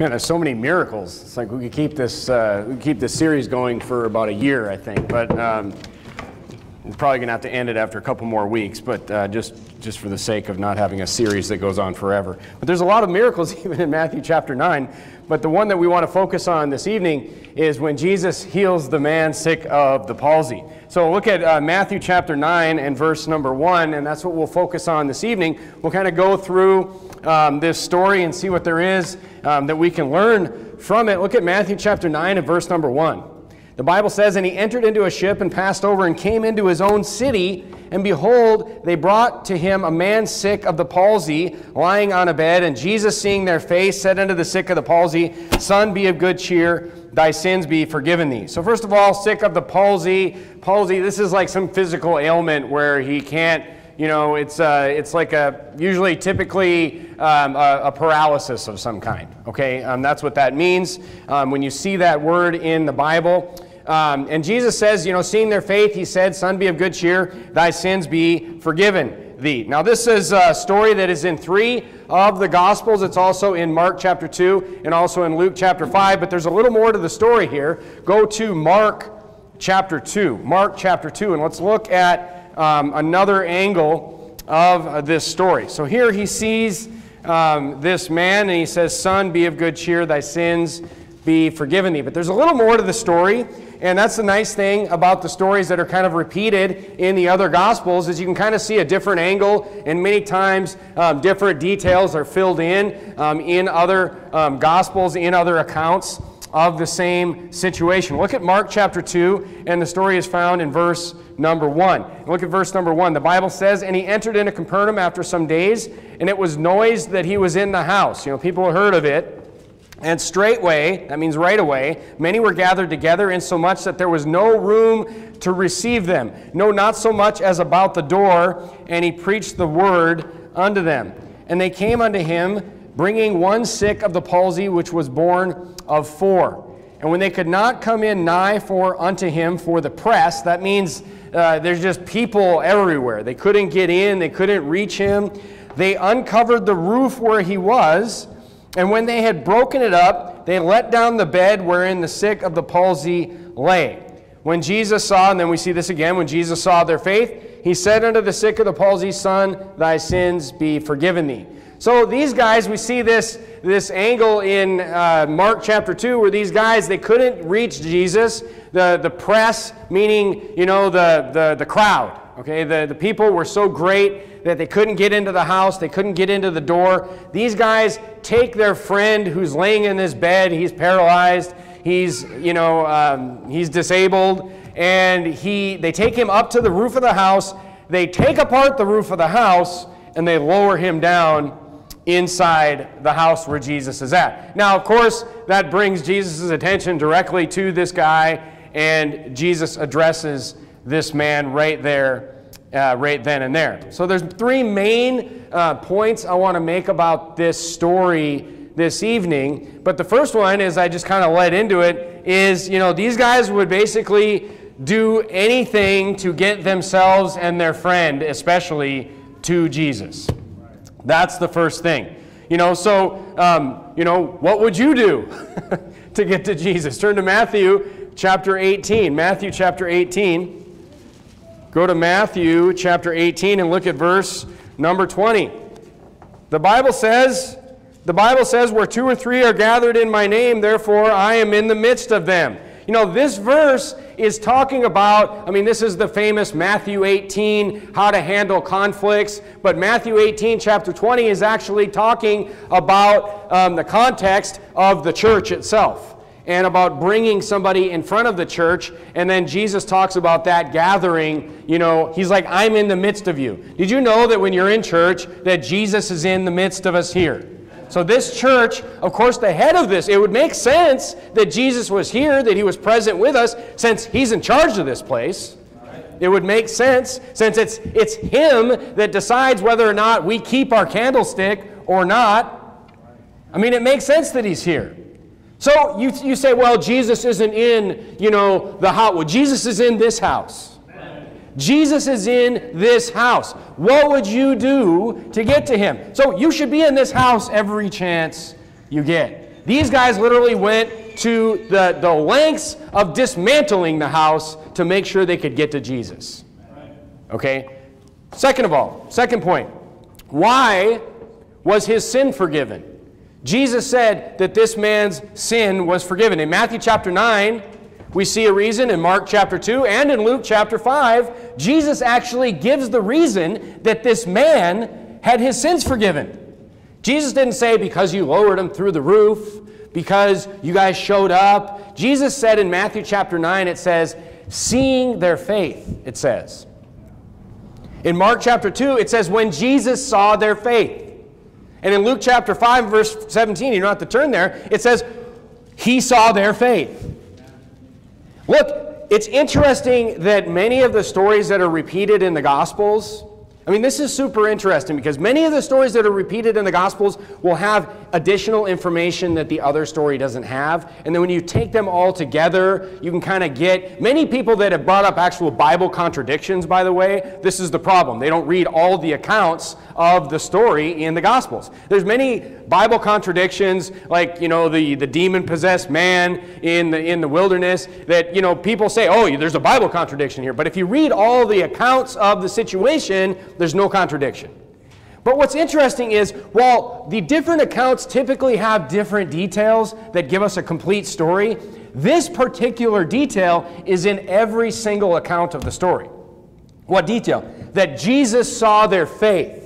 Man, there's so many miracles. It's like we could keep this uh, we keep this series going for about a year, I think. But um, we're probably going to have to end it after a couple more weeks. But uh, just just for the sake of not having a series that goes on forever. But there's a lot of miracles even in Matthew chapter nine. But the one that we want to focus on this evening is when Jesus heals the man sick of the palsy. So look at uh, Matthew chapter 9 and verse number 1, and that's what we'll focus on this evening. We'll kind of go through um, this story and see what there is um, that we can learn from it. Look at Matthew chapter 9 and verse number 1. The Bible says, And he entered into a ship and passed over and came into his own city. And behold, they brought to him a man sick of the palsy, lying on a bed. And Jesus, seeing their face, said unto the sick of the palsy, Son, be of good cheer, thy sins be forgiven thee. So, first of all, sick of the palsy. Palsy, this is like some physical ailment where he can't, you know, it's, uh, it's like a, usually typically um, a, a, paralysis of some kind. Okay, um, that's what that means. Um, when you see that word in the Bible, um, and Jesus says, you know, seeing their faith, he said, Son, be of good cheer, thy sins be forgiven thee. Now, this is a story that is in three of the Gospels. It's also in Mark chapter 2 and also in Luke chapter 5, but there's a little more to the story here. Go to Mark chapter 2. Mark chapter 2, and let's look at um, another angle of uh, this story. So here he sees um, this man, and he says, Son, be of good cheer, thy sins be forgiven thee. But there's a little more to the story. And that's the nice thing about the stories that are kind of repeated in the other Gospels is you can kind of see a different angle, and many times um, different details are filled in um, in other um, Gospels, in other accounts of the same situation. Look at Mark chapter 2, and the story is found in verse number 1. Look at verse number 1. The Bible says, And he entered into Capernaum after some days, and it was noised that he was in the house. You know, people heard of it. And straightway, that means right away, many were gathered together, insomuch that there was no room to receive them, no, not so much as about the door, and he preached the word unto them. And they came unto him, bringing one sick of the palsy, which was borne of four. And when they could not come in nigh for unto him for the press, that means uh, there's just people everywhere. They couldn't get in, they couldn't reach him. They uncovered the roof where he was and when they had broken it up, they let down the bed wherein the sick of the palsy lay. When Jesus saw, and then we see this again, when Jesus saw their faith, he said unto the sick of the palsy, Son, thy sins be forgiven thee. So these guys, we see this, this angle in uh, Mark chapter 2 where these guys, they couldn't reach Jesus. The, the press, meaning, you know, the, the, the crowd, okay? The, the people were so great that they couldn't get into the house, they couldn't get into the door. These guys take their friend who's laying in his bed, he's paralyzed, he's, you know, um, he's disabled, and he, they take him up to the roof of the house, they take apart the roof of the house, and they lower him down inside the house where Jesus is at. Now, of course, that brings Jesus' attention directly to this guy, and Jesus addresses this man right there uh, right then and there. So there's three main uh, points I want to make about this story this evening. But the first one is I just kind of led into it is, you know, these guys would basically do anything to get themselves and their friend, especially, to Jesus. That's the first thing. You know, so, um, you know, what would you do to get to Jesus? Turn to Matthew chapter 18. Matthew chapter 18. Go to Matthew chapter 18 and look at verse number 20. The Bible says, the Bible says, where two or three are gathered in my name, therefore I am in the midst of them. You know, this verse is talking about, I mean, this is the famous Matthew 18, how to handle conflicts, but Matthew 18, chapter 20, is actually talking about um, the context of the church itself and about bringing somebody in front of the church. And then Jesus talks about that gathering. You know, he's like, I'm in the midst of you. Did you know that when you're in church, that Jesus is in the midst of us here? So, this church, of course, the head of this, it would make sense that Jesus was here, that he was present with us, since he's in charge of this place. It would make sense since it's, it's him that decides whether or not we keep our candlestick or not. I mean, it makes sense that he's here. So you, you say, well, Jesus isn't in, you know, the hot. Well, Jesus is in this house. Jesus is in this house. What would you do to get to him? So you should be in this house every chance you get. These guys literally went to the, the lengths of dismantling the house to make sure they could get to Jesus. Okay? Second of all, second point, why was his sin forgiven? Jesus said that this man's sin was forgiven. In Matthew chapter 9, we see a reason. In Mark chapter 2 and in Luke chapter 5, Jesus actually gives the reason that this man had his sins forgiven. Jesus didn't say because you lowered him through the roof, because you guys showed up. Jesus said in Matthew chapter 9, it says, seeing their faith, it says. In Mark chapter 2, it says, when Jesus saw their faith. And in Luke chapter 5, verse 17, you don't have to turn there, it says, He saw their faith. Look, it's interesting that many of the stories that are repeated in the Gospels I mean, this is super interesting because many of the stories that are repeated in the Gospels will have additional information that the other story doesn't have. And then when you take them all together, you can kind of get many people that have brought up actual Bible contradictions, by the way. This is the problem. They don't read all the accounts of the story in the Gospels. There's many Bible contradictions, like, you know, the, the demon possessed man in the, in the wilderness, that, you know, people say, oh, there's a Bible contradiction here. But if you read all the accounts of the situation, there's no contradiction. But what's interesting is while the different accounts typically have different details that give us a complete story, this particular detail is in every single account of the story. What detail? That Jesus saw their faith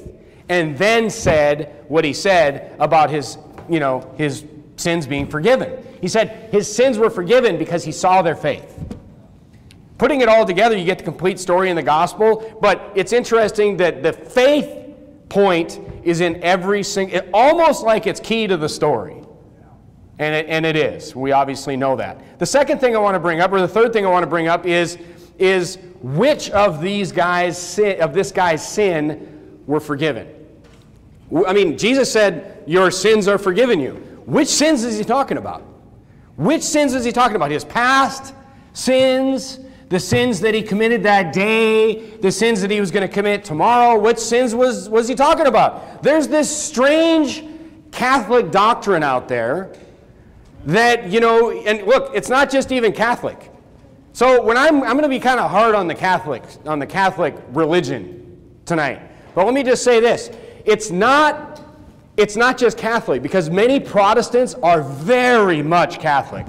and then said what he said about his, you know, his sins being forgiven. He said his sins were forgiven because he saw their faith. Putting it all together, you get the complete story in the gospel, but it's interesting that the faith point is in every single, almost like it's key to the story. And it, and it is. We obviously know that. The second thing I want to bring up, or the third thing I want to bring up, is, is which of these guys, sin, of this guy's sin were forgiven. I mean, Jesus said, Your sins are forgiven you. Which sins is he talking about? Which sins is he talking about? His past sins, the sins that he committed that day, the sins that he was going to commit tomorrow. Which sins was, was he talking about? There's this strange Catholic doctrine out there that, you know, and look, it's not just even Catholic. So when I'm, I'm going to be kind of hard on the Catholic, on the Catholic religion tonight. But let me just say this. It's not, it's not just Catholic, because many Protestants are very much Catholic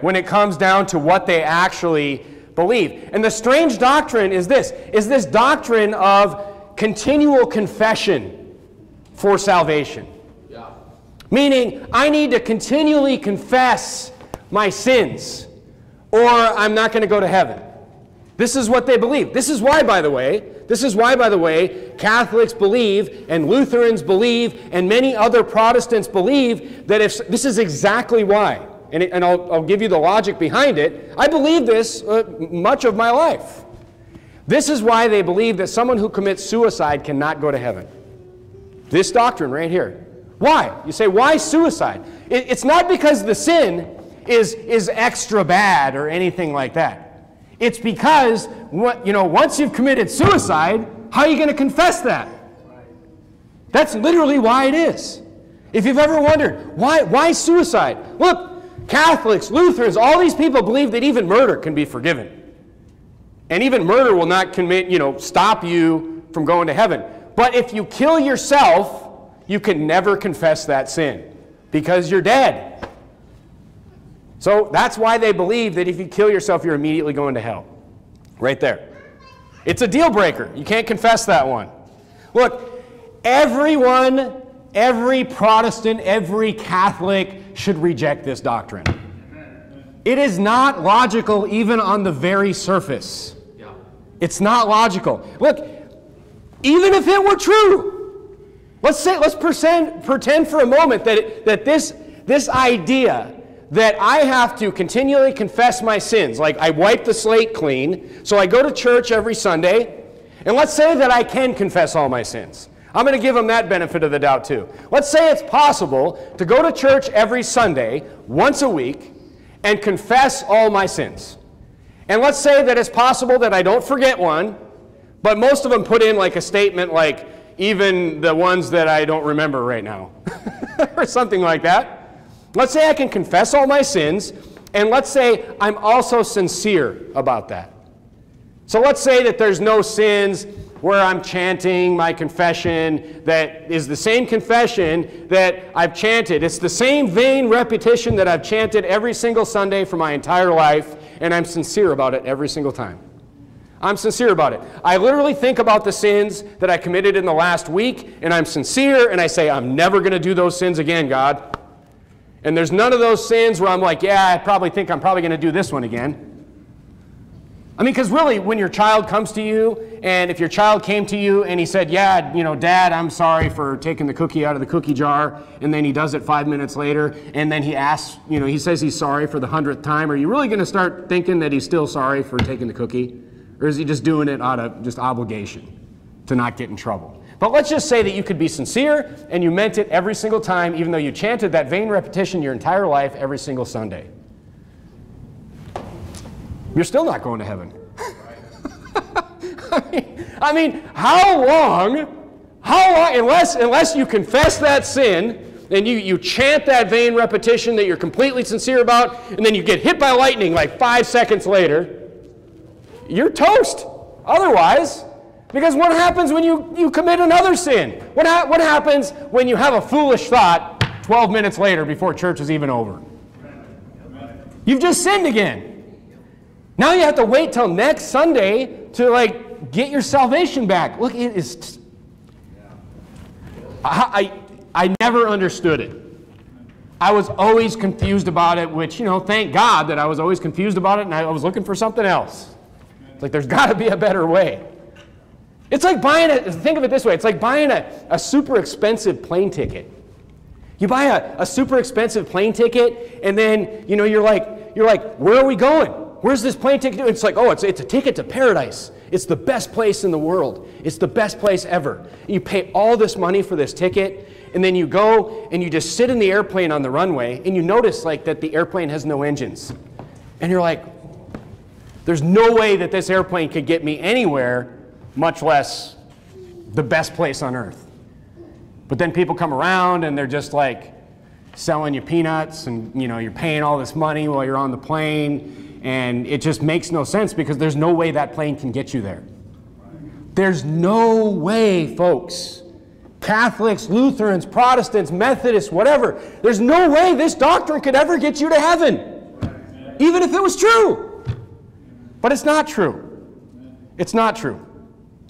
when it comes down to what they actually believe. And the strange doctrine is this, is this doctrine of continual confession for salvation. Yeah. Meaning, I need to continually confess my sins, or I'm not going to go to heaven. This is what they believe. This is why, by the way, this is why, by the way, Catholics believe, and Lutherans believe, and many other Protestants believe that if this is exactly why and, it, and I'll, I'll, give you the logic behind it. I believe this uh, much of my life. This is why they believe that someone who commits suicide cannot go to heaven. This doctrine right here. Why? You say, why suicide? It, it's not because the sin is, is extra bad or anything like that. It's because, what, you know, once you've committed suicide, how are you going to confess that? That's literally why it is. If you've ever wondered, why, why suicide? Look, Catholics, Lutherans, all these people believe that even murder can be forgiven. And even murder will not commit, you know, stop you from going to heaven. But if you kill yourself, you can never confess that sin because you're dead. So that's why they believe that if you kill yourself, you're immediately going to hell. Right there. It's a deal breaker. You can't confess that one. Look, everyone, every Protestant, every Catholic, should reject this doctrine. It is not logical even on the very surface. It's not logical. Look, even if it were true, let's say let's pretend, pretend for a moment that, it, that this, this idea that I have to continually confess my sins, like I wipe the slate clean, so I go to church every Sunday, and let's say that I can confess all my sins. I'm going to give them that benefit of the doubt too. Let's say it's possible to go to church every Sunday, once a week, and confess all my sins. And let's say that it's possible that I don't forget one, but most of them put in like a statement like, even the ones that I don't remember right now, or something like that. Let's say I can confess all my sins, and let's say I'm also sincere about that. So let's say that there's no sins where I'm chanting my confession that is the same confession that I've chanted. It's the same vain repetition that I've chanted every single Sunday for my entire life, and I'm sincere about it every single time. I'm sincere about it. I literally think about the sins that I committed in the last week, and I'm sincere, and I say, I'm never going to do those sins again, God. And there's none of those sins where I'm like, yeah, I probably think I'm probably going to do this one again. I mean, because really, when your child comes to you, and if your child came to you and he said, Yeah, you know, Dad, I'm sorry for taking the cookie out of the cookie jar, and then he does it five minutes later, and then he asks, you know, he says he's sorry for the hundredth time, are you really going to start thinking that he's still sorry for taking the cookie? Or is he just doing it out of just obligation to not get in trouble? But let's just say that you could be sincere and you meant it every single time, even though you chanted that vain repetition your entire life every single Sunday you're still not going to heaven. I, mean, how long, how long, unless, unless you confess that sin and you, you chant that vain repetition that you're completely sincere about, and then you get hit by lightning like five seconds later, you're toast. Otherwise, because what happens when you, you commit another sin? What, ha- what happens when you have a foolish thought 12 minutes later before church is even over? You've just sinned again. Now you have to wait till next Sunday to like get your salvation back. Look, it is. I, I, I never understood it. I was always confused about it, which, you know, thank God that I was always confused about it and I was looking for something else. It's like there's got to be a better way. It's like buying a, think of it this way it's like buying a, a super expensive plane ticket. You buy a, a super expensive plane ticket and then, you know, you're like, you're like, where are we going? Where's this plane ticket? It's like, oh, it's, it's a ticket to paradise. It's the best place in the world. It's the best place ever. You pay all this money for this ticket, and then you go and you just sit in the airplane on the runway, and you notice like that the airplane has no engines. And you're like, there's no way that this airplane could get me anywhere, much less the best place on earth. But then people come around and they're just like selling you peanuts, and you know, you're paying all this money while you're on the plane and it just makes no sense because there's no way that plane can get you there. There's no way, folks. Catholics, Lutherans, Protestants, Methodists, whatever, there's no way this doctrine could ever get you to heaven, even if it was true. But it's not true. It's not true.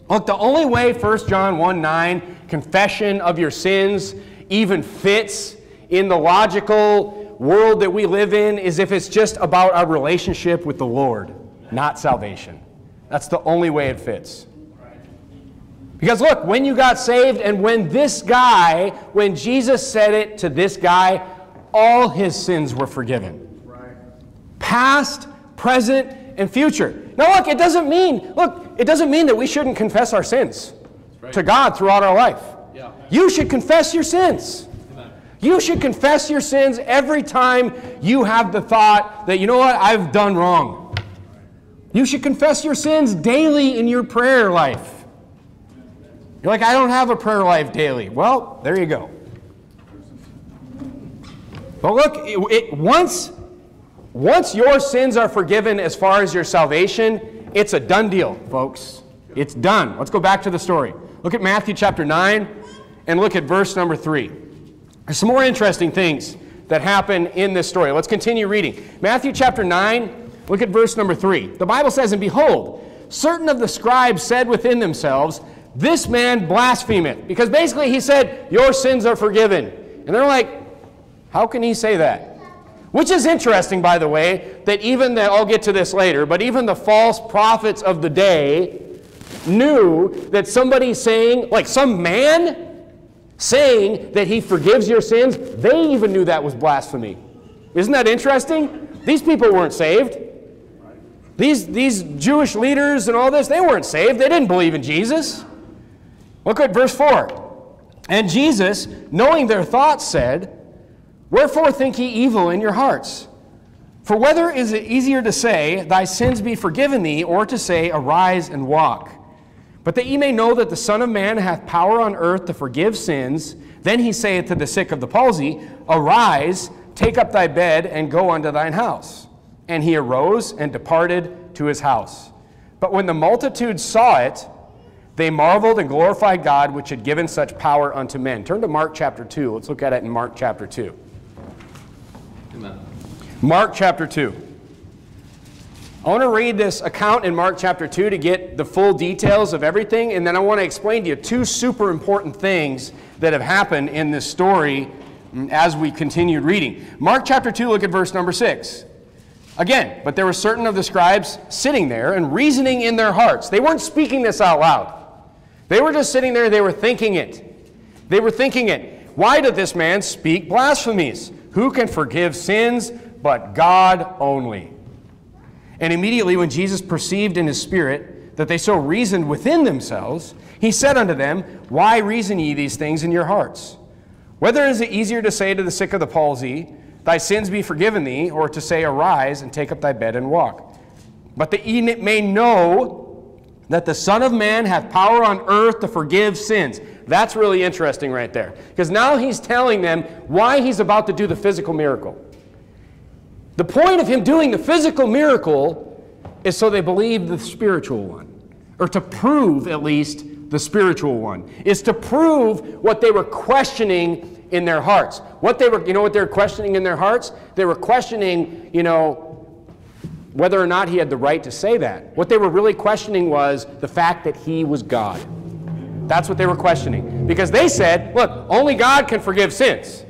Look, the only way 1 John 1 9, confession of your sins, even fits in the logical world that we live in is if it's just about our relationship with the Lord, not salvation. That's the only way it fits. Because look, when you got saved and when this guy, when Jesus said it to this guy, all his sins were forgiven. Past, present, and future. Now look, it doesn't mean, look, it doesn't mean that we shouldn't confess our sins right. to God throughout our life. Yeah. You should confess your sins. You should confess your sins every time you have the thought that, you know what, I've done wrong. You should confess your sins daily in your prayer life. You're like, I don't have a prayer life daily. Well, there you go. But look, it, it, once, once your sins are forgiven as far as your salvation, it's a done deal, folks. It's done. Let's go back to the story. Look at Matthew chapter 9 and look at verse number 3. There's some more interesting things that happen in this story. Let's continue reading. Matthew chapter 9, look at verse number 3. The Bible says, And behold, certain of the scribes said within themselves, This man blasphemeth. Because basically he said, Your sins are forgiven. And they're like, How can he say that? Which is interesting, by the way, that even the, I'll get to this later, but even the false prophets of the day knew that somebody saying, like some man saying that he forgives your sins, they even knew that was blasphemy. Isn't that interesting? These people weren't saved. These, these Jewish leaders and all this, they weren't saved. They didn't believe in Jesus. Look at verse 4. And Jesus, knowing their thoughts, said, Wherefore think ye evil in your hearts? For whether is it easier to say, Thy sins be forgiven thee, or to say, Arise and walk? But that ye may know that the Son of Man hath power on earth to forgive sins, then he saith to the sick of the palsy, Arise, Take up thy bed and go unto thine house. And he arose and departed to his house. But when the multitude saw it, they marveled and glorified God, which had given such power unto men. Turn to Mark chapter 2. Let's look at it in Mark chapter 2. Mark chapter 2. I want to read this account in Mark chapter 2 to get the full details of everything, and then I want to explain to you two super important things that have happened in this story mm, as we continued reading. Mark chapter 2, look at verse number 6. Again, but there were certain of the scribes sitting there and reasoning in their hearts. They weren't speaking this out loud. They were just sitting there, they were thinking it. They were thinking it. Why did this man speak blasphemies? Who can forgive sins but God only? And immediately, when Jesus perceived in his spirit that they so reasoned within themselves, he said unto them, Why reason ye these things in your hearts? Whether is it easier to say to the sick of the palsy, Thy sins be forgiven thee, or to say, Arise and take up thy bed and walk? But that ye may know that the Son of Man hath power on earth to forgive sins. That's really interesting right there. Because now he's telling them why he's about to do the physical miracle. The point of him doing the physical miracle is so they believe the spiritual one, or to prove at least the spiritual one, is to prove what they were questioning in their hearts. What they were, you know what they were questioning in their hearts? They were questioning, you know, whether or not he had the right to say that. What they were really questioning was the fact that he was God. That's what they were questioning. Because they said, look, only God can forgive sins.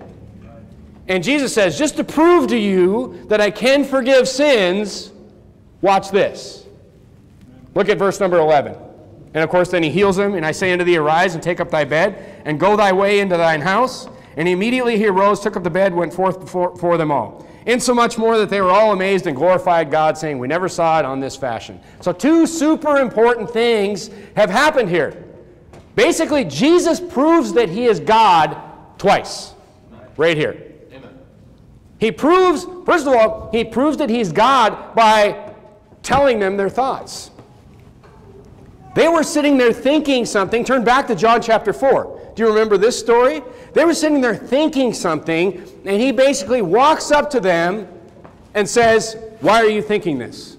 And Jesus says, just to prove to you that I can forgive sins, watch this. Look at verse number 11. And of course, then he heals him, and I say unto thee, Arise and take up thy bed, and go thy way into thine house. And immediately he arose, took up the bed, went forth before, before them all insomuch more that they were all amazed and glorified God, saying, We never saw it on this fashion. So, two super important things have happened here. Basically, Jesus proves that he is God twice, right here. Amen. He proves, first of all, he proves that he's God by telling them their thoughts. They were sitting there thinking something. Turn back to John chapter 4. Do you remember this story? They were sitting there thinking something, and he basically walks up to them and says, Why are you thinking this?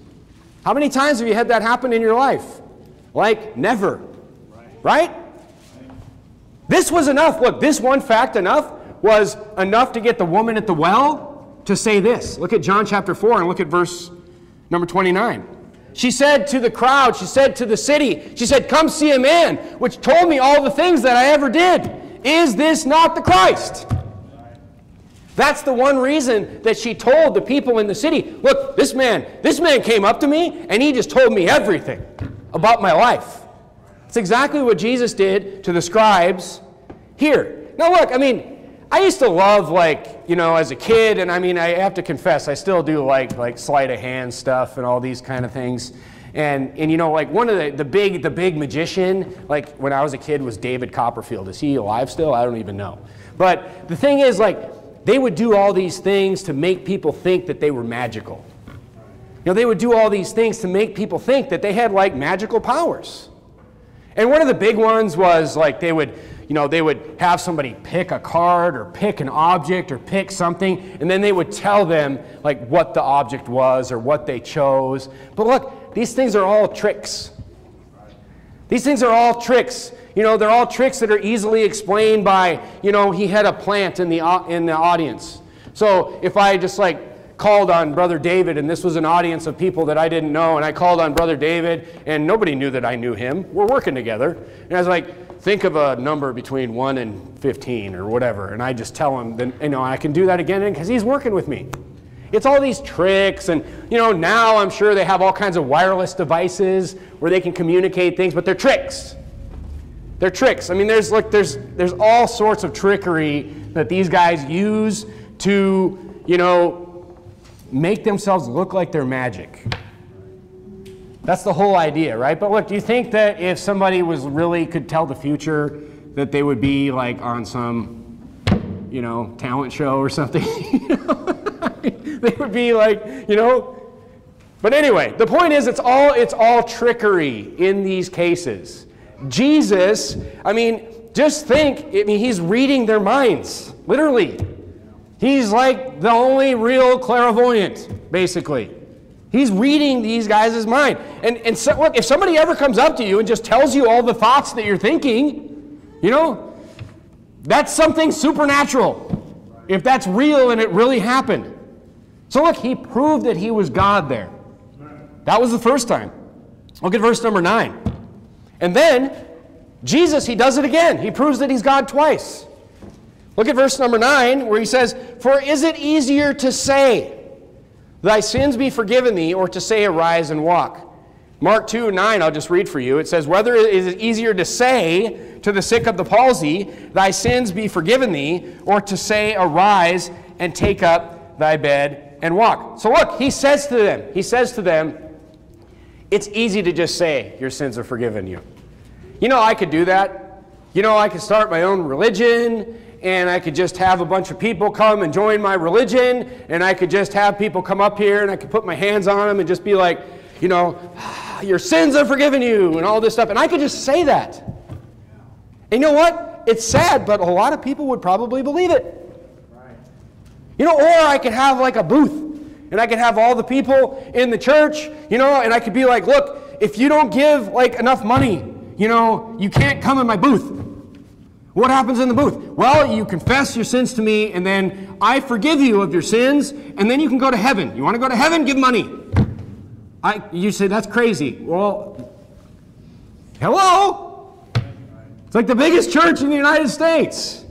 How many times have you had that happen in your life? Like, never. Right? This was enough. Look, this one fact enough was enough to get the woman at the well to say this. Look at John chapter 4 and look at verse number 29. She said to the crowd, she said to the city, she said, Come see a man which told me all the things that I ever did. Is this not the Christ? That's the one reason that she told the people in the city, Look, this man, this man came up to me and he just told me everything about my life. It's exactly what Jesus did to the scribes here. Now, look, I mean, I used to love like, you know, as a kid, and I mean, I have to confess, I still do like like sleight of hand stuff and all these kind of things. And, and you know, like one of the, the big the big magician, like when I was a kid, was David Copperfield. Is he alive still? I don't even know. But the thing is, like, they would do all these things to make people think that they were magical. You know, they would do all these things to make people think that they had like magical powers. And one of the big ones was like they would you know, they would have somebody pick a card or pick an object or pick something, and then they would tell them like what the object was or what they chose. But look, these things are all tricks. These things are all tricks. You know, they're all tricks that are easily explained by, you know, he had a plant in the, in the audience. So if I just like called on Brother David, and this was an audience of people that I didn't know, and I called on Brother David, and nobody knew that I knew him. We're working together. And I was like, think of a number between 1 and 15 or whatever, and I just tell him, then, you know, I can do that again because he's working with me. It's all these tricks, and you know, now I'm sure they have all kinds of wireless devices where they can communicate things, but they're tricks. They're tricks. I mean, there's like there's there's all sorts of trickery that these guys use to, you know, make themselves look like they're magic. That's the whole idea, right? But look, do you think that if somebody was really could tell the future, that they would be like on some, you know, talent show or something? they would be like, you know. But anyway, the point is, it's all it's all trickery in these cases. Jesus, I mean, just think. I mean, he's reading their minds, literally. He's like the only real clairvoyant, basically. He's reading these guys' mind. And, and so, look, if somebody ever comes up to you and just tells you all the thoughts that you're thinking, you know, that's something supernatural. If that's real and it really happened. So look, he proved that he was God there. That was the first time. Look at verse number 9. And then, Jesus, he does it again. He proves that he's God twice. Look at verse number 9, where he says, For is it easier to say, Thy sins be forgiven thee, or to say, Arise and walk? Mark 2 9, I'll just read for you. It says, Whether it is easier to say to the sick of the palsy, Thy sins be forgiven thee, or to say, Arise and take up thy bed and walk. So look, he says to them, He says to them, It's easy to just say, Your sins are forgiven you. You know, I could do that. You know, I could start my own religion and I could just have a bunch of people come and join my religion, and I could just have people come up here and I could put my hands on them and just be like, you know, your sins are forgiven you, and all this stuff. And I could just say that. And you know what? It's sad, but a lot of people would probably believe it. You know, or I could have like a booth, and I could have all the people in the church, you know, and I could be like, look, if you don't give like enough money, you know, you can't come in my booth. What happens in the booth? Well, you confess your sins to me, and then I forgive you of your sins, and then you can go to heaven. You want to go to heaven? Give money. I, you say, that's crazy. Well, hello? It's like the biggest church in the United States.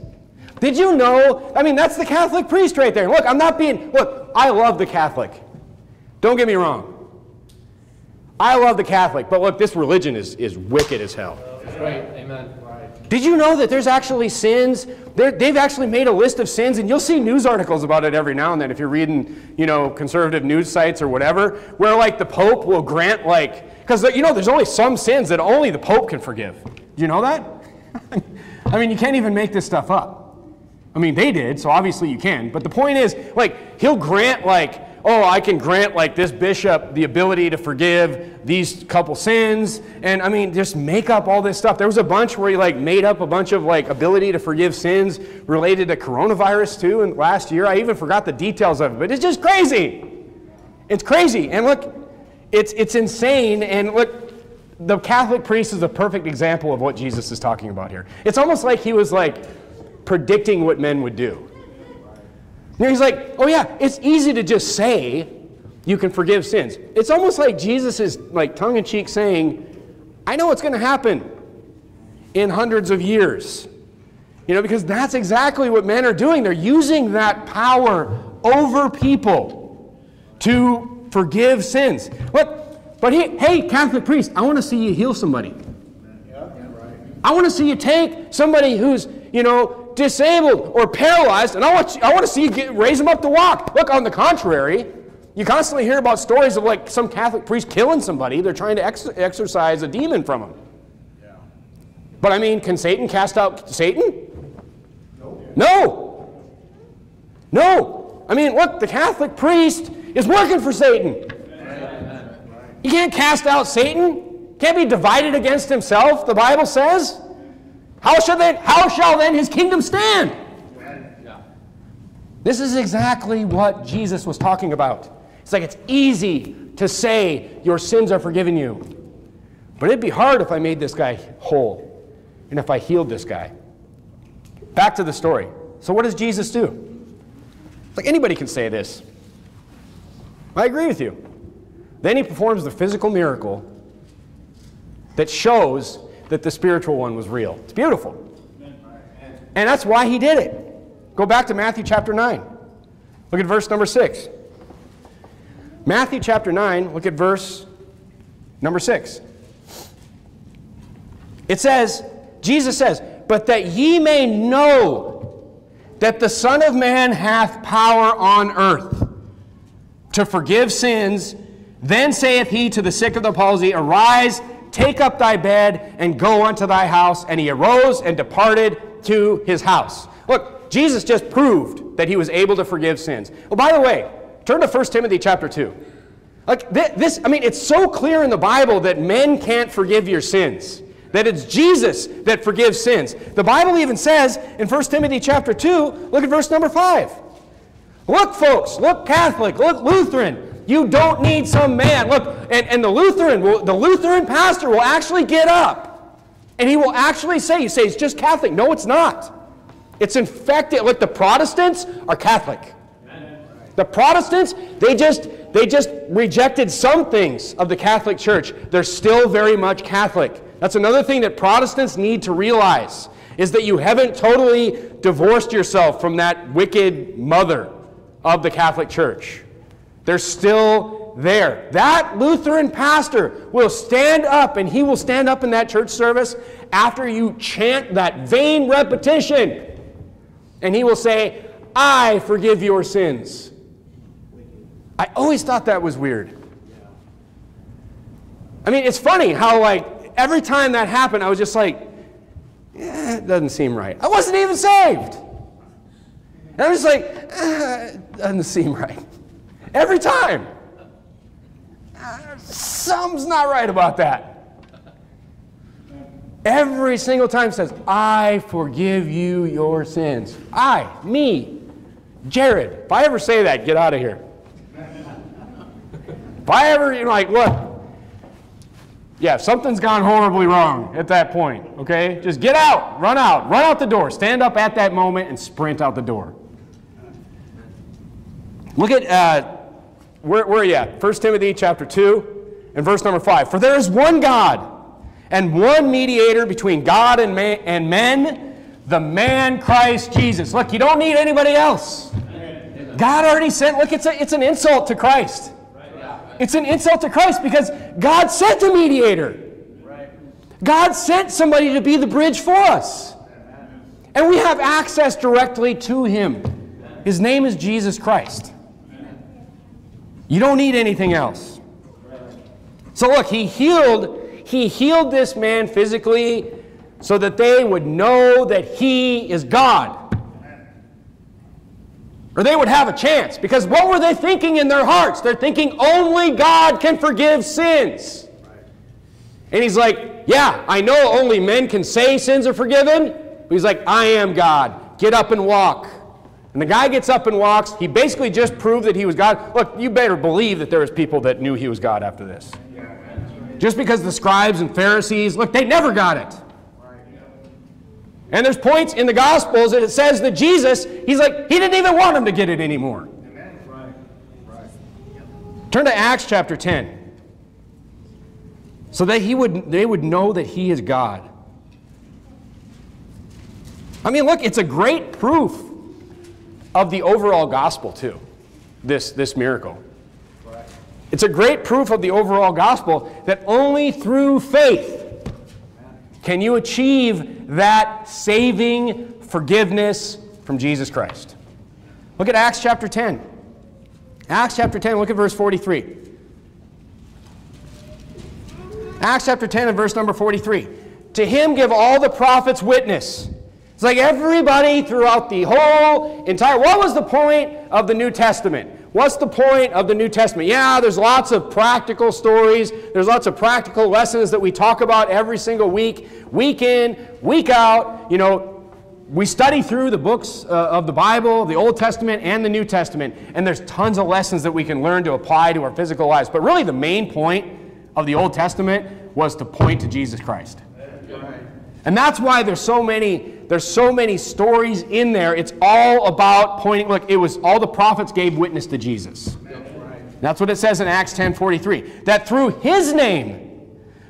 Did you know? I mean, that's the Catholic priest right there. Look, I'm not being, look, I love the Catholic. Don't get me wrong. I love the Catholic, but look, this religion is, is wicked as hell. That's right. Amen. Did you know that there's actually sins? they they've actually made a list of sins, and you'll see news articles about it every now and then if you're reading, you know, conservative news sites or whatever, where like the Pope will grant like, because you know, there's only some sins that only the Pope can forgive. Do you know that? I mean, you can't even make this stuff up. I mean, they did, so obviously you can. But the point is, like, he'll grant like oh, I can grant like this bishop the ability to forgive these couple sins. And I mean, just make up all this stuff. There was a bunch where he like made up a bunch of like ability to forgive sins related to coronavirus too. And last year, I even forgot the details of it, but it's just crazy. It's crazy. And look, it's, it's insane. And look, the Catholic priest is a perfect example of what Jesus is talking about here. It's almost like he was like predicting what men would do. And he's like, oh yeah, it's easy to just say you can forgive sins. It's almost like Jesus is like tongue in cheek saying, I know what's going to happen in hundreds of years. You know, because that's exactly what men are doing. They're using that power over people to forgive sins. But, but he, hey, Catholic priest, I want to see you heal somebody. I want to see you take somebody who's, you know, disabled or paralyzed, and I want, you, I want to see you get, raise them up to walk. Look, on the contrary, you constantly hear about stories of like some Catholic priest killing somebody. They're trying to ex- exorcise a demon from them. Yeah. But I mean, can Satan cast out Satan? No. No. No. I mean, look, the Catholic priest is working for Satan. He can't cast out Satan. Can't be divided against himself, the Bible says. How shall then, how shall then his kingdom stand? This is exactly what Jesus was talking about. It's like it's easy to say your sins are forgiven you. But it'd be hard if I made this guy whole and if I healed this guy. Back to the story. So, what does Jesus do? like anybody can say this. I agree with you. Then he performs the physical miracle that shows that the spiritual one was real. It's beautiful. And that's why he did it. Go back to Matthew chapter 9. Look at verse number 6. Matthew chapter 9, look at verse number 6. It says, Jesus says, But that ye may know that the Son of Man hath power on earth to forgive sins, then saith he to the sick of the palsy, Arise Take up thy bed and go unto thy house. And he arose and departed to his house. Look, Jesus just proved that he was able to forgive sins. Well, by the way, turn to 1 Timothy chapter 2. Like this, I mean, it's so clear in the Bible that men can't forgive your sins. That it's Jesus that forgives sins. The Bible even says in 1 Timothy chapter 2, look at verse number 5. Look, folks, look, Catholic, look, Lutheran. You don't need some man. Look, and, and the Lutheran will, the Lutheran pastor will actually get up and he will actually say, you say it's just Catholic. No, it's not. It's infected. Look, the Protestants are Catholic. The Protestants, they just they just rejected some things of the Catholic Church. They're still very much Catholic. That's another thing that Protestants need to realize is that you haven't totally divorced yourself from that wicked mother of the Catholic Church. They're still there. That Lutheran pastor will stand up and he will stand up in that church service after you chant that vain repetition. And he will say, I forgive your sins. I always thought that was weird. I mean, it's funny how, like, every time that happened, I was just like, eh, it doesn't seem right. I wasn't even saved. And I was just like, eh, it doesn't seem right. Every time. Uh, something's not right about that. Every single time says, I forgive you your sins. I, me, Jared. If I ever say that, get out of here. If I ever, you know, like, look, yeah, something's gone horribly wrong at that point, okay? Just get out, run out, run out the door, stand up at that moment and sprint out the door. Look at, uh, where, where are you at? 1 Timothy chapter 2 and verse number 5. For there is one God and one mediator between God and, man, and men, the man Christ Jesus. Look, you don't need anybody else. God already sent, look, it's, a, it's an insult to Christ. It's an insult to Christ because God sent a mediator. God sent somebody to be the bridge for us. And we have access directly to him. His name is Jesus Christ. You don't need anything else. So look, he healed he healed this man physically so that they would know that he is God or they would have a chance. Because what were they thinking in their hearts? They're thinking only God can forgive sins. And he's like, Yeah, I know only men can say sins are forgiven. But he's like, I am God. Get up and walk. And the guy gets up and walks. He basically just proved that he was God. Look, you better believe that there was people that knew he was God after this. Just because the scribes and Pharisees, look, they never got it. And there's points in the Gospels that it says that Jesus, he's like, he didn't even want them to get it anymore. Turn to Acts chapter 10. So that he would, they would know that he is God. I mean, look, it's a great proof of the overall gospel, too, this, this miracle. It's a great proof of the overall gospel that only through faith can you achieve that saving forgiveness from Jesus Christ? Look at Acts chapter 10. Acts chapter 10, look at verse 43. Acts chapter 10 and verse number 43. To him give all the prophets witness. It's like everybody throughout the whole entire. What was the point of the New Testament? What's the point of the New Testament? Yeah, there's lots of practical stories. There's lots of practical lessons that we talk about every single week, week in, week out. You know, we study through the books uh, of the Bible, the Old Testament and the New Testament, and there's tons of lessons that we can learn to apply to our physical lives. But really, the main point of the Old Testament was to point to Jesus Christ. And that's why there's so many there's so many stories in there. It's all about pointing look, it was all the prophets gave witness to Jesus. That's what it says in Acts 10:43. That through his name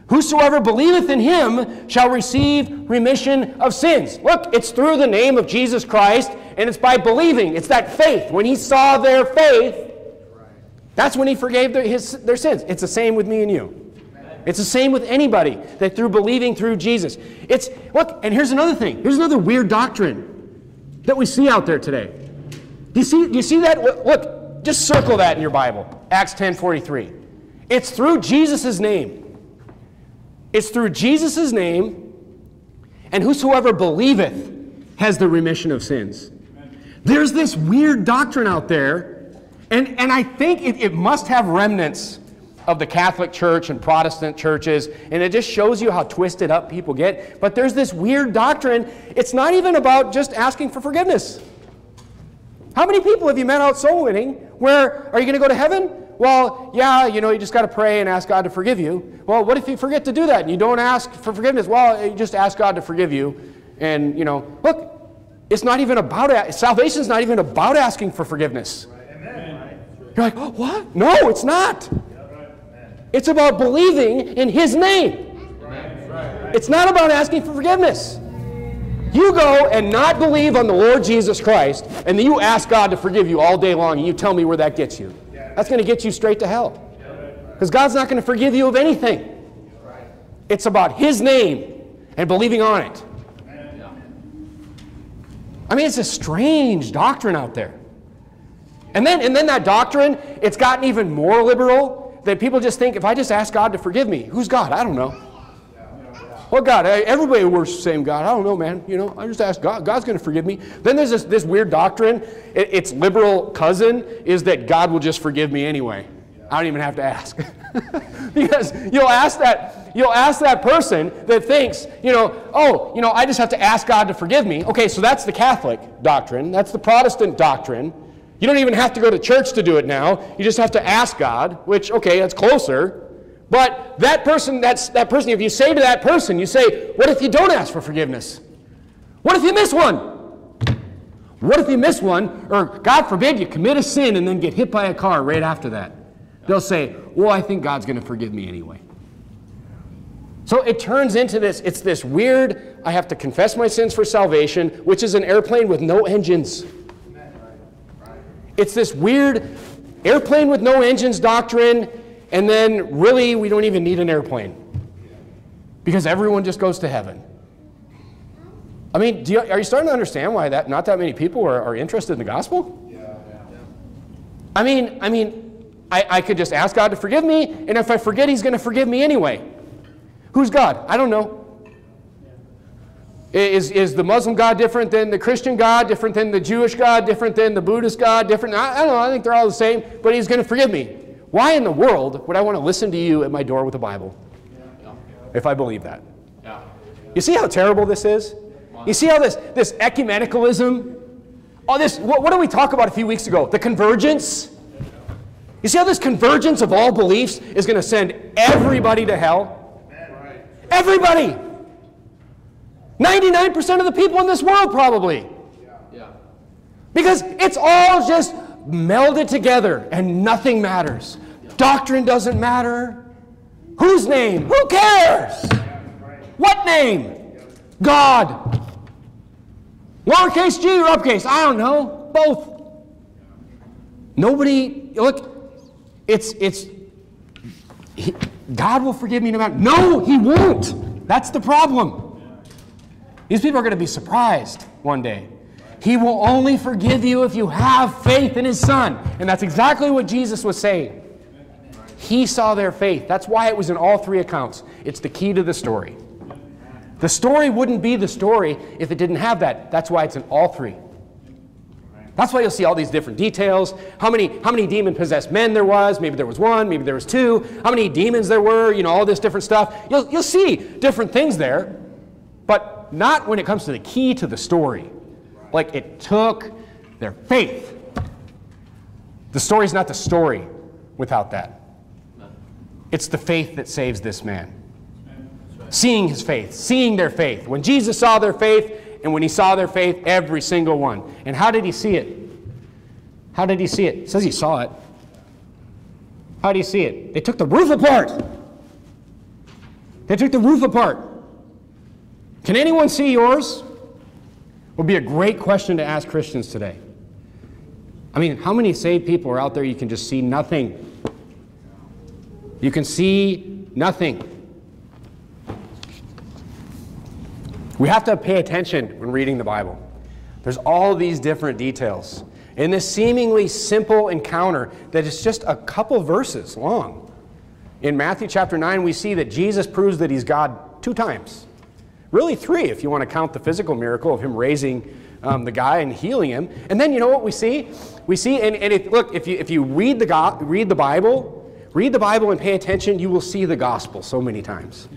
whosoever believeth in him shall receive remission of sins. Look, it's through the name of Jesus Christ and it's by believing. It's that faith. When he saw their faith, that's when he forgave their, his, their sins. It's the same with me and you. It's the same with anybody that through believing through Jesus. It's look, and here's another thing. Here's another weird doctrine that we see out there today. Do you see, do you see that? Look, just circle that in your Bible. Acts 10:43. It's through Jesus' name. It's through Jesus' name, and whosoever believeth has the remission of sins. There's this weird doctrine out there, and, and I think it, it must have remnants of the Catholic Church and Protestant churches, and it just shows you how twisted up people get. But there's this weird doctrine. It's not even about just asking for forgiveness. How many people have you met out soul winning where are you going to go to heaven? Well, yeah, you know, you just got to pray and ask God to forgive you. Well, what if you forget to do that and you don't ask for forgiveness? Well, you just ask God to forgive you. And, you know, look, it's not even about, salvation is not even about asking for forgiveness. You're like, oh, what? No, it's not. It's about believing in His name. It's not about asking for forgiveness. You go and not believe on the Lord Jesus Christ, and then you ask God to forgive you all day long, and you tell me where that gets you. That's going to get you straight to hell. Because God's not going to forgive you of anything. It's about His name and believing on it. I mean, it's a strange doctrine out there. And then, and then that doctrine, it's gotten even more liberal that people just think if I just ask God to forgive me, who's God? I don't know. Well, God, eh, everybody worships the same God. I don't know, man. You know, I just ask God. God's going to forgive me. Then there's this, this weird doctrine. It, its liberal cousin is that God will just forgive me anyway. I don't even have to ask. because you'll ask that you'll ask that person that thinks, you know, oh, you know, I just have to ask God to forgive me. Okay, so that's the Catholic doctrine. That's the Protestant doctrine. You don't even have to go to church to do it now. You just have to ask God, which okay, that's closer. But that person, that's that person, if you say to that person, you say, What if you don't ask for forgiveness? What if you miss one? What if you miss one, or God forbid you commit a sin and then get hit by a car right after that? They'll say, Well, I think God's going to forgive me anyway. So it turns into this, it's this weird, I have to confess my sins for salvation, which is an airplane with no engines. It's this weird airplane with no engines doctrine and then really we don't even need an airplane because everyone just goes to heaven. I mean, you, are you starting to understand why that not that many people are, are interested in the gospel? Yeah, yeah. I mean, I mean, I, I could just ask God to forgive me, and if I forget, He's going to forgive me anyway. Who's God? I don't know. Is, is the Muslim God different than the Christian God, different than the Jewish God, different than the Buddhist God, different? I, I don't know. I think they're all the same, but He's going to forgive me. Why in the world would I want to listen to you at my door with a Bible? If I believe that. You see how terrible this is? You see how this, this ecumenicalism, all this, what, what did we talk about a few weeks ago? The convergence? You see how this convergence of all beliefs is going to send everybody to hell? Everybody! 99% of the people in this world, probably. Yeah. yeah. Because it's all just melded together and nothing matters. Doctrine doesn't matter. Whose name? Who cares? What name? God. Lowercase g or uppercase? I don't know. Both. Nobody, look, it's, it's, he, God will forgive me no matter. No, He won't. That's the problem. These people are going to be surprised one day. He will only forgive you if you have faith in His Son. And that's exactly what Jesus was saying. He saw their faith. That's why it was in all three accounts. It's the key to the story. The story wouldn't be the story if it didn't have that. That's why it's in all three. That's why you'll see all these different details. How many, how many demon possessed men there was? Maybe there was one, maybe there was two. How many demons there were, you know, all this different stuff. You'll, you'll see different things there, but not when it comes to the key to the story. Like it took their faith. The story's not the story without that. It's the faith that saves this man. Seeing his faith, seeing their faith. When Jesus saw their faith, and when he saw their faith, every single one. And how did he see it? How did he see it? It says he saw it. How do you see it? They took the roof apart. They took the roof apart. Can anyone see yours? Would be a great question to ask Christians today. I mean, how many saved people are out there you can just see nothing? You can see nothing. We have to pay attention when reading the Bible. There's all these different details. In this seemingly simple encounter that is just a couple verses long. In Matthew chapter 9, we see that Jesus proves that he's God two times. Really, three, if you want to count the physical miracle of him raising um, the guy and healing him. And then you know what we see? We see, and, and if, look, if you, if you read, the God, read the Bible, Read the Bible and pay attention, you will see the gospel so many times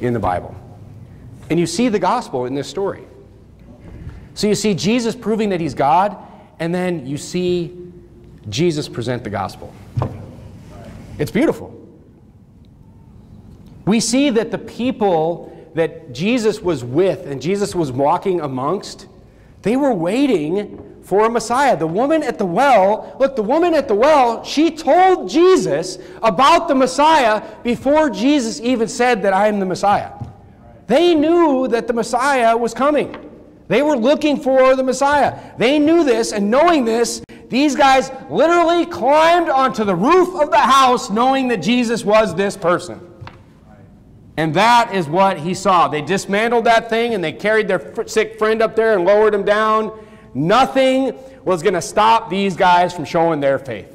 in the Bible. And you see the gospel in this story. So you see Jesus proving that he's God, and then you see Jesus present the gospel. It's beautiful. We see that the people that Jesus was with and Jesus was walking amongst, they were waiting for a Messiah. The woman at the well, look, the woman at the well, she told Jesus about the Messiah before Jesus even said that I am the Messiah. They knew that the Messiah was coming. They were looking for the Messiah. They knew this, and knowing this, these guys literally climbed onto the roof of the house knowing that Jesus was this person. And that is what he saw. They dismantled that thing and they carried their sick friend up there and lowered him down. Nothing was going to stop these guys from showing their faith.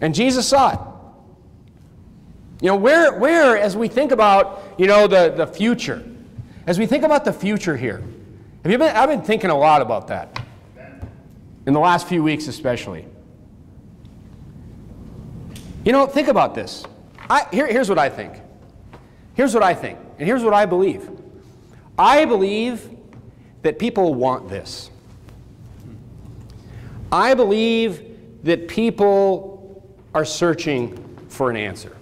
And Jesus saw it. You know, where, where as we think about, you know, the, the future, as we think about the future here, have you been, I've been thinking a lot about that in the last few weeks especially. You know, think about this. I, here, here's what I think. Here's what I think, and here's what I believe. I believe that people want this. I believe that people are searching for an answer.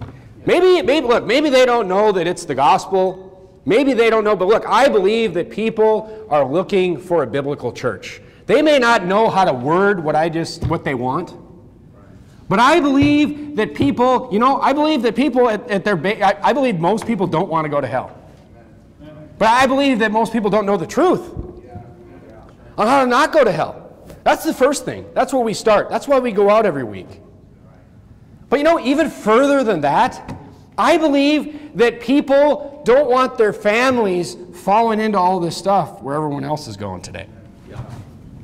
Maybe, maybe, look, maybe they don't know that it's the gospel. Maybe they don't know, but look, I believe that people are looking for a biblical church. They may not know how to word what I just what they want. But I believe that people, you know, I believe that people at, at their, ba- I, I believe most people don't want to go to hell. But I believe that most people don't know the truth on how to not go to hell. That's the first thing. That's where we start. That's why we go out every week. But you know, even further than that, I believe that people don't want their families falling into all this stuff where everyone else is going today. Yeah,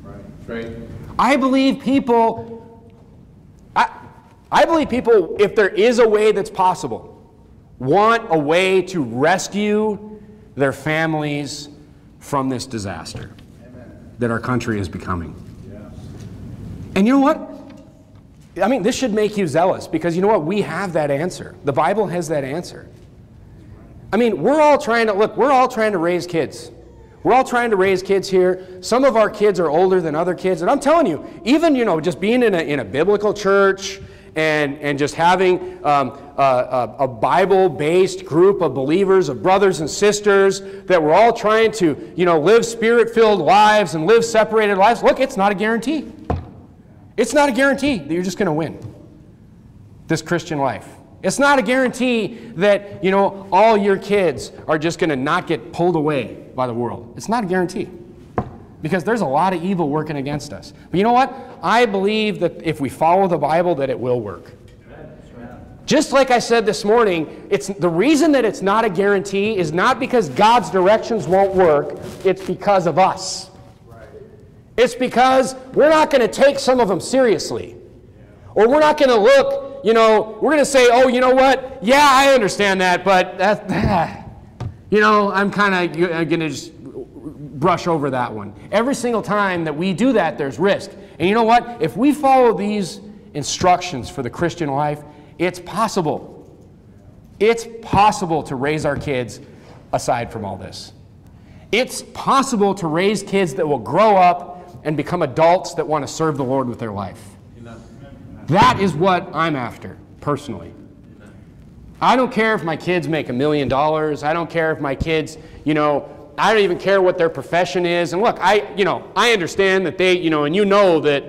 right. Right. I believe people I believe people, if there is a way that's possible, want a way to rescue their families from this disaster Amen. that our country is becoming. And you know what? I mean, this should make you zealous because you know what? We have that answer. The Bible has that answer. I mean, we're all trying to look, we're all trying to raise kids. We're all trying to raise kids here. Some of our kids are older than other kids. And I'm telling you, even, you know, just being in a, in a biblical church and, and just having um, a, a Bible-based group of believers, of brothers and sisters, that we're all trying to, you know, live spirit-filled lives and live separated lives. Look, it's not a guarantee. It's not a guarantee that you're just going to win this Christian life. It's not a guarantee that, you know, all your kids are just going to not get pulled away by the world. It's not a guarantee. Because there's a lot of evil working against us. But you know what? I believe that if we follow the Bible that it will work. Just like I said this morning, it's the reason that it's not a guarantee is not because God's directions won't work, it's because of us. It's because we're not going to take some of them seriously. Or we're not going to look you know, we're going to say, oh, you know what? Yeah, I understand that, but that, you know, I'm kind of going to just brush over that one. Every single time that we do that, there's risk. And you know what? If we follow these instructions for the Christian life, it's possible. It's possible to raise our kids aside from all this. It's possible to raise kids that will grow up and become adults that want to serve the Lord with their life. That is what I'm after, personally. I don't care if my kids make a million dollars. I don't care if my kids, you know, I don't even care what their profession is. And look, I, you know, I understand that they, you know, and you know that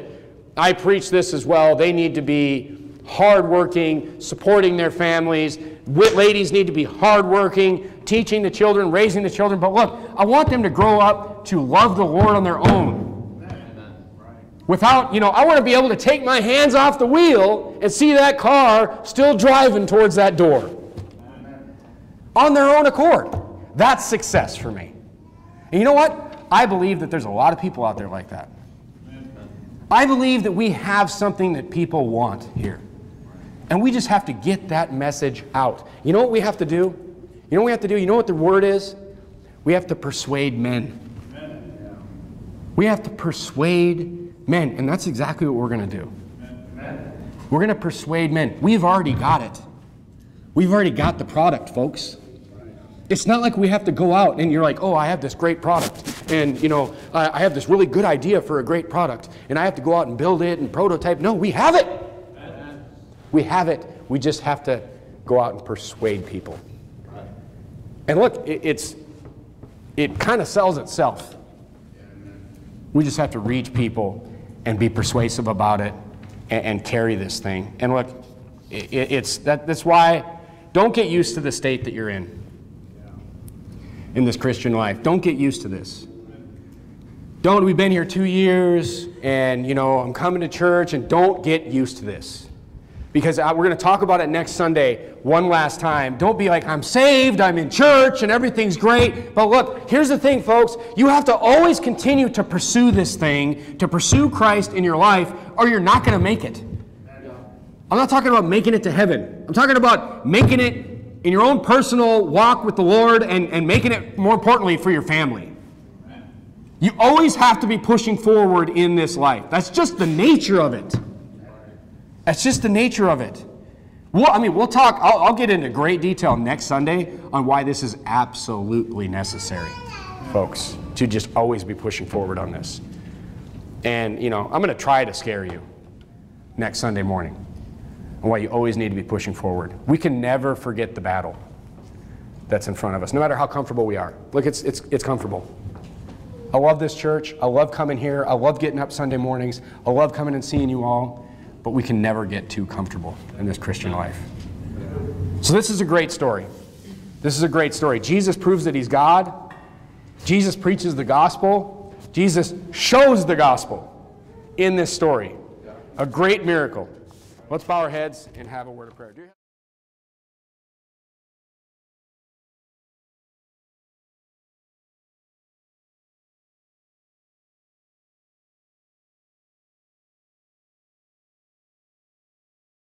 I preach this as well. They need to be hardworking, supporting their families. Ladies need to be hardworking, teaching the children, raising the children. But look, I want them to grow up to love the Lord on their own without, you know, I want to be able to take my hands off the wheel and see that car still driving towards that door on their own accord. That's success for me. And you know what? I believe that there's a lot of people out there like that. I believe that we have something that people want here. And we just have to get that message out. You know what we have to do? You know what we have to do? You know what the word is? We have to persuade men. We have to persuade men. And that's exactly what we're going to do. We're going to persuade men. We've already got it. We've already got the product, folks. It's not like we have to go out and you're like, oh, I have this great product. And, you know, I I have this really good idea for a great product. And I have to go out and build it and prototype. No, we have it. We have it. We just have to go out and persuade people. And look, it, it's, it kind of sells itself. We just have to reach people and be persuasive about it and, and carry this thing. And look, it, it's, that, that's why don't get used to the state that you're in in this Christian life. Don't get used to this. Don't, we've been here two years and, you know, I'm coming to church and don't get used to this. Because I, we're going to talk about it next Sunday one last time. Don't be like, I'm saved, I'm in church, and everything's great. But look, here's the thing, folks. You have to always continue to pursue this thing, to pursue Christ in your life, or you're not going to make it. I'm not talking about making it to heaven. I'm talking about making it in your own personal walk with the Lord and, and making it, more importantly, for your family. You always have to be pushing forward in this life. That's just the nature of it. That's just the nature of it. Well, I mean, we'll talk, I'll, I'll get into great detail next Sunday on why this is absolutely necessary, folks, to just always be pushing forward on this. And, you know, I'm going to try to scare you next Sunday morning and why you always need to be pushing forward. We can never forget the battle that's in front of us, no matter how comfortable we are. Look, it's, it's, it's comfortable. I love this church. I love coming here. I love getting up Sunday mornings. I love coming and seeing you all. But we can never get too comfortable in this Christian life. So, this is a great story. This is a great story. Jesus proves that he's God. Jesus preaches the gospel. Jesus shows the gospel in this story. A great miracle. Let's bow our heads and have a word of prayer.